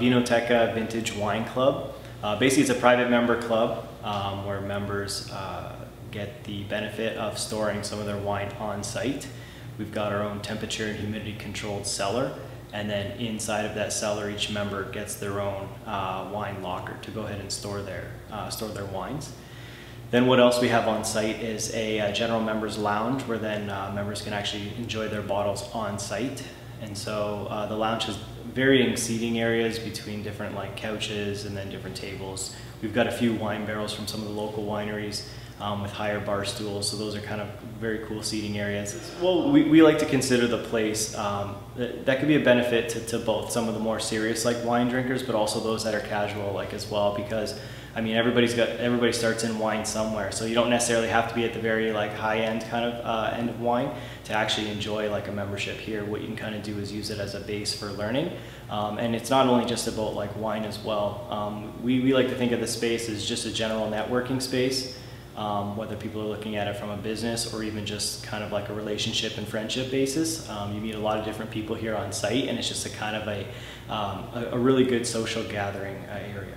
Vnoteca Vintage Wine Club. Uh, basically, it's a private member club um, where members uh, get the benefit of storing some of their wine on site. We've got our own temperature and humidity controlled cellar, and then inside of that cellar, each member gets their own uh, wine locker to go ahead and store their uh, store their wines. Then what else we have on site is a, uh, general members lounge where then uh, members can actually enjoy their bottles on site. And so uh, the lounge has varying seating areas between different like couches and then different tables. We've got a few wine barrels from some of the local wineries um, with higher bar stools, so those are kind of very cool seating areas. Well, we, we like to consider the place, um, that, that could be a benefit to, to both some of the more serious like wine drinkers, but also those that are casual like as well, because I mean, everybody's got everybody starts in wine somewhere, so you don't necessarily have to be at the very like high end kind of uh, end of wine to actually enjoy like a membership here. What you can kind of do is use it as a base for learning, um, and it's not only just about like wine as well. Um, we we like to think of the space as just a general networking space. Um, whether people are looking at it from a business or even just kind of like a relationship and friendship basis. Um, you meet a lot of different people here on site and it's just a kind of a, um, a, a, really good social gathering uh, area.